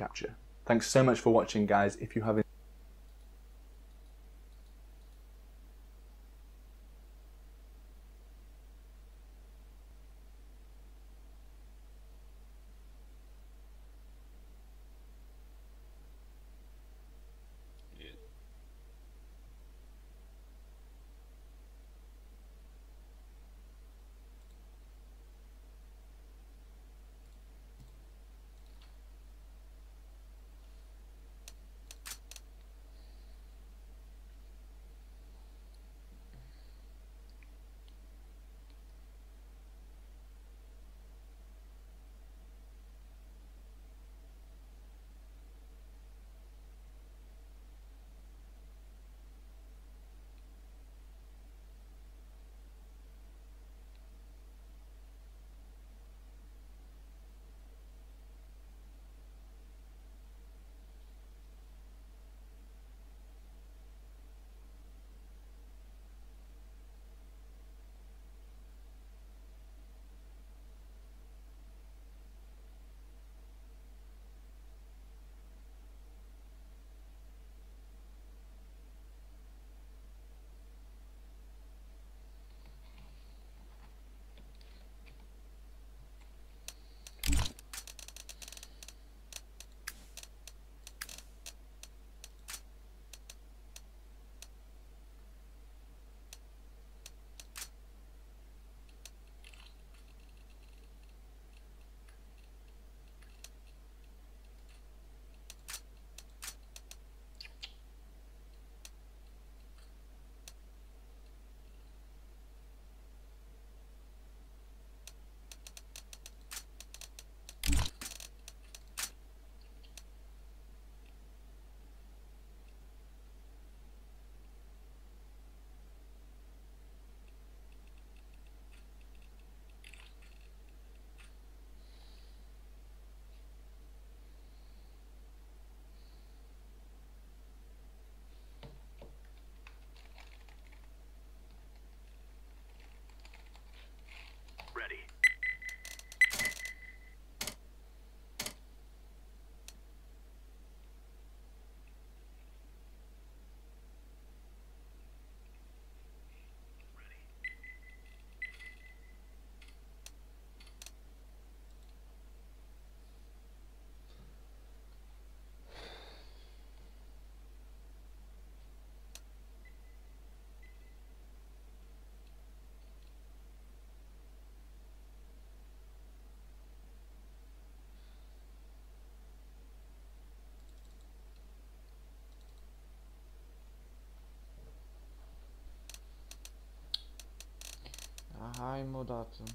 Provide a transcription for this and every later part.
capture. Thanks so much for watching guys. If you have Aha, i mu datum.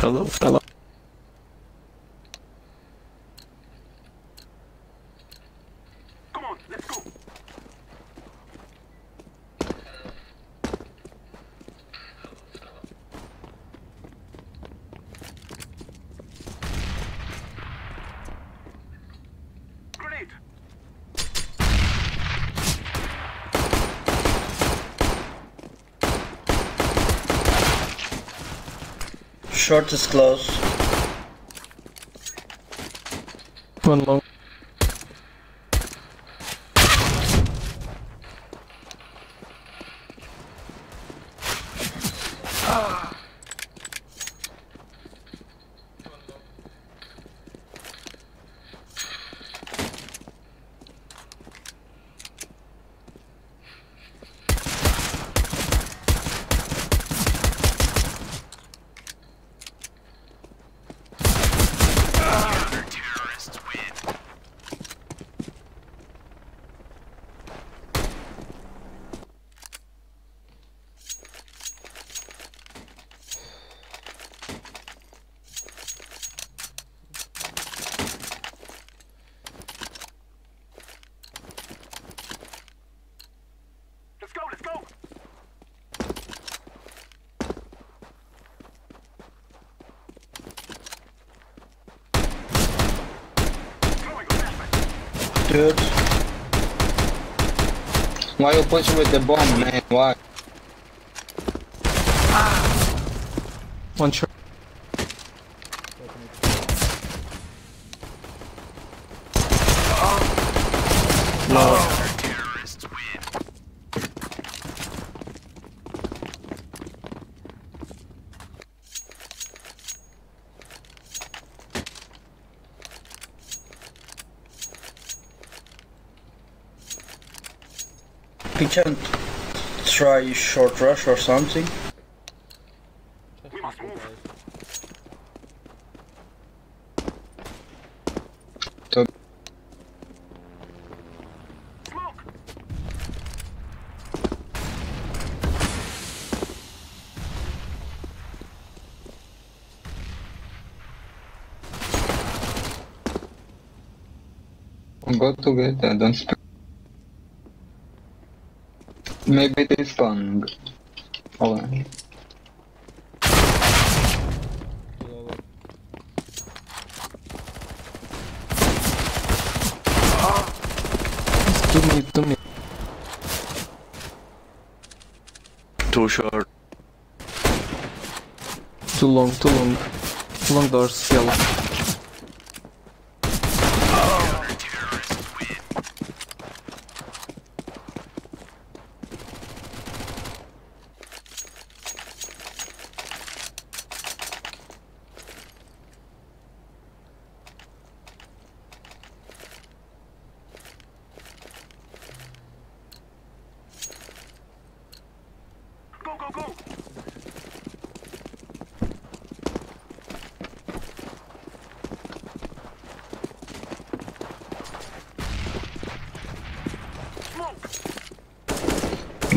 Hello, Short is close. One long. Flashbang. Dude. Why you push with the bomb, man? Why? One shot. We can try short rush or something. Move. To go together, don't speak. Maybe they spawn. Oh, Two mid, two mid. Too short. Too long, too long. Long doors, yellow.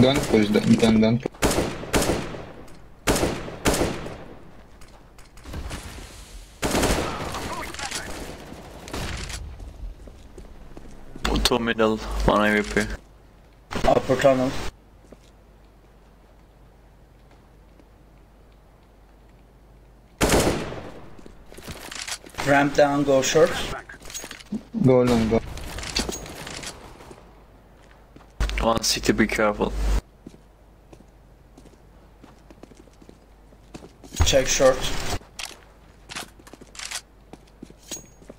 Don't push them, don't, don't push. Throwing a flashbang. Two middle, one AWP. Upper tunnel. Ramp down, go short. Back. Go long, go. One city, be careful. Check short.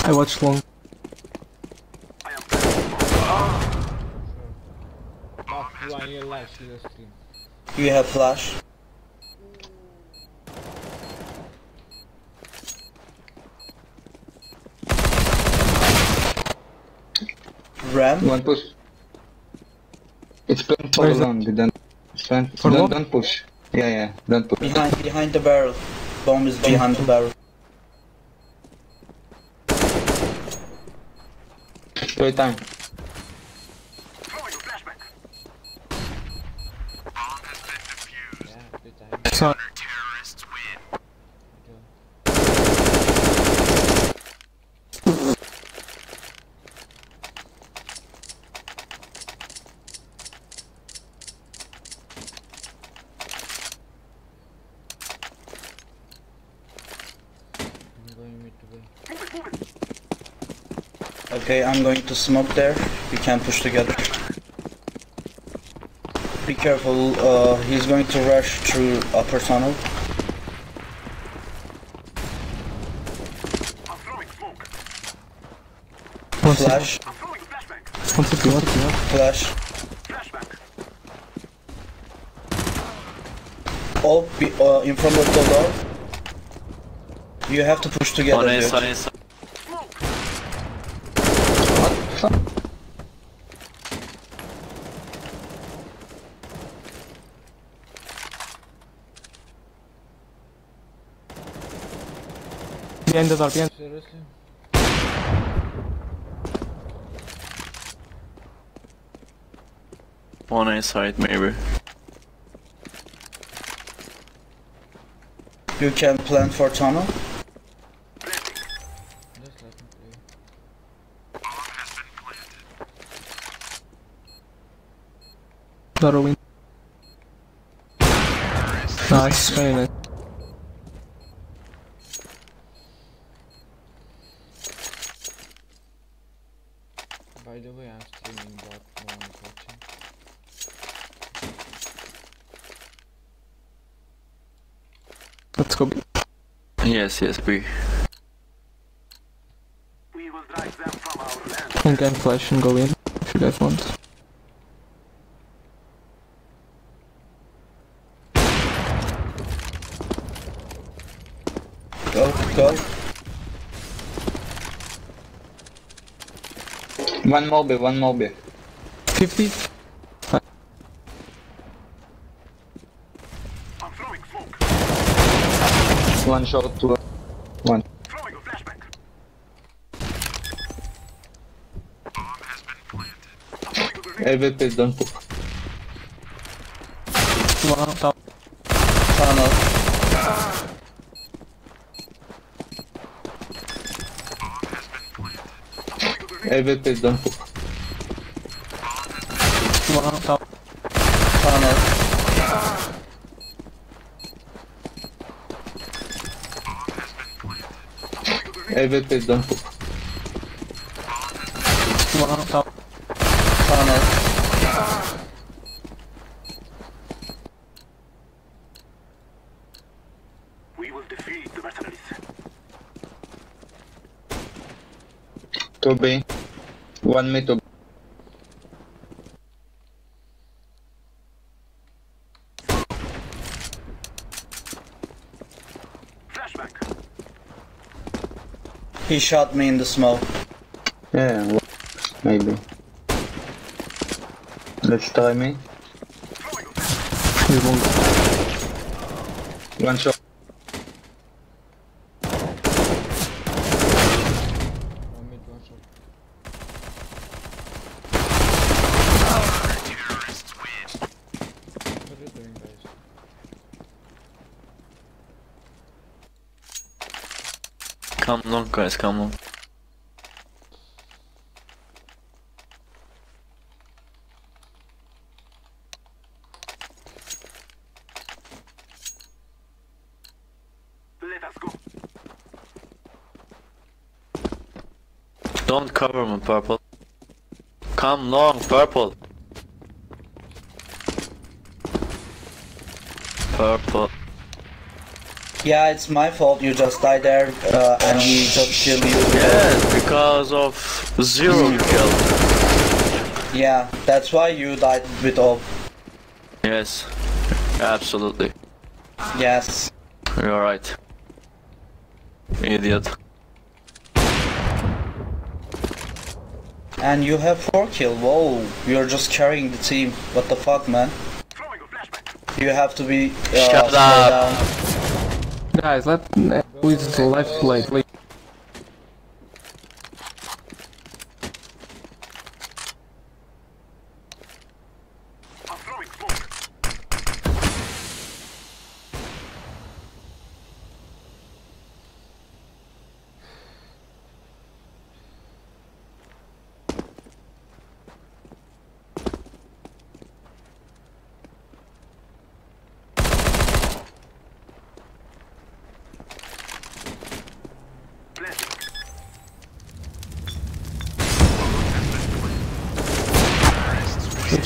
I watch long. I am Bak ulan yıllar şurası. You have flash. Ram. One push. It's plan for Where is it? long, don't, plan, For don't, long? don't push. Yeah, yeah, don't push. Behind behind the barrel. Bomb is behind the barrel. Wait time. Okay, I'm going to smoke there. We can push together. Be careful, uh, he's going to rush through upper tunnel. One. Flash. One flash. All be, uh, in front of the door. You have to push together. One dude. inside, inside. Smoke. Behind the door. Behind. Seriously? One inside, maybe. You can plan for tunnel. Planting. Just let me play. Door win. Nice. Very nice. By the way, I'm streaming, but no one's watching. Let's go. B. Yes, yes, B. We will drive them from our land. And can flash and go in if you guys want. Go, go. One mobi, one mobi. 50. I'm throwing smoke. One shot, two. One. Throwing a flashbang. AVP, don't put. One AVP, don't put. One top. Tunnel. AVP, don't put. One top. Tunnel. We will defeat the mercenaries. Two B. One mid to Flashbang. He shot me in the smoke. Yeah, w- maybe. Let's try me. Throwing won't. One shot. One mid, one shot. What are you doing, guys? Come long, guys, come long. Let us go. Don't cover me, purple. Come long, purple. Purple. Yeah, it's my fault. You just died there, uh, and he just killed you. Yes, because of zero kill. Yeah, that's why you died with all. Yes, absolutely. Yes. You're right. Idiot. And you have four kill. Whoa, you're just carrying the team. What the fuck, man? Throwing a flashbang. You have to be. Uh, Shut up. down. Guys, let with life play. Please.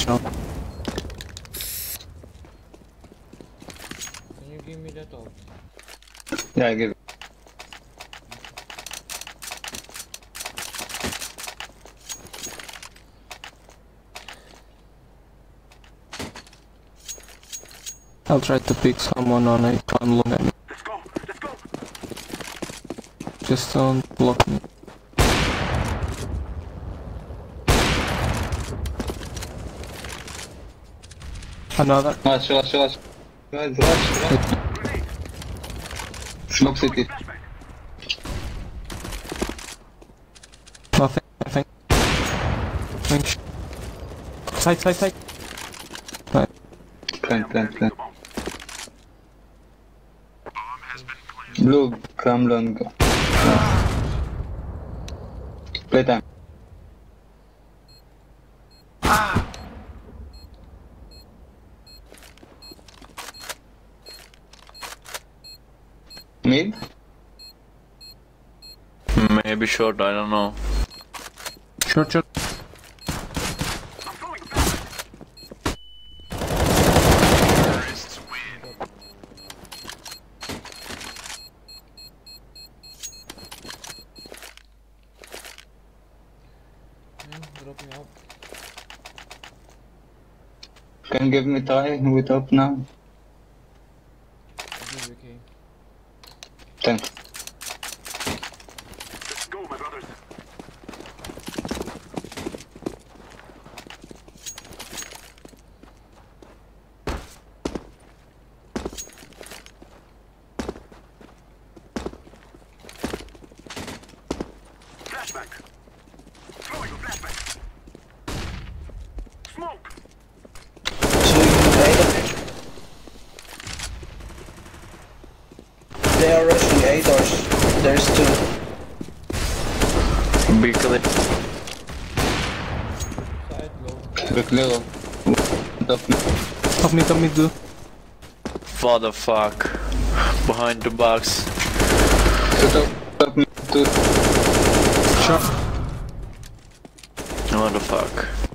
Which? Can you give me that op? Yeah, I give it. I'll try to pick someone on a climb long and Let's go. Let's go. just don't block me. Another. Rush, rush, rush. Guys, rush, rush. Smoke city. Nothing. Nothing. Nothing. Side, side, side. Right. Plant, plant, plant. Blue, come long. Playtime. Maybe short, I don't know. Short, short. I'm throwing a flashbang. Drop me up. Can give me try with up now? I'll give you a key. Thanks. Let's go, my brothers. Flashbang. Throwing a flashbang. Smoke. Two in A. They are rushing A doors. There's two. Be clear. Side low. Look. Top me, top me, do. What the fuck? Behind the box. Two top, top mid, two. Short. What the fuck?